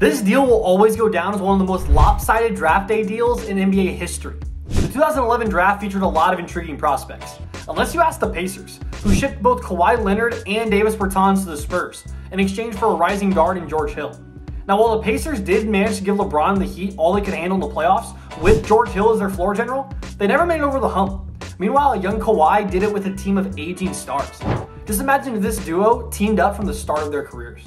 This deal will always go down as one of the most lopsided draft day deals in NBA history. The 2011 draft featured a lot of intriguing prospects, unless you ask the Pacers, who shipped both Kawhi Leonard and Davis Bertans to the Spurs in exchange for a rising guard in George Hill. Now, while the Pacers did manage to give LeBron and the Heat all they could handle in the playoffs with George Hill as their floor general, they never made it over the hump. Meanwhile, a young Kawhi did it with a team of aging stars. Just imagine if this duo teamed up from the start of their careers.